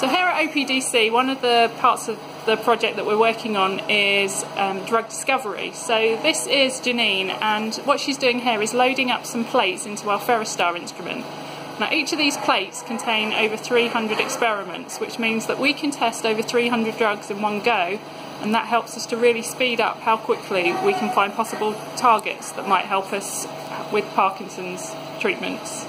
So here at OPDC, one of the parts of the project that we're working on is um, drug discovery. So this is Janine, and what she's doing here is loading up some plates into our PHERAstar instrument. Now each of these plates contain over 300 experiments, which means that we can test over 300 drugs in one go, and that helps us to really speed up how quickly we can find possible targets that might help us with Parkinson's treatments.